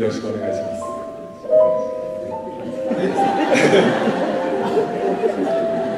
よろしくお願いします「「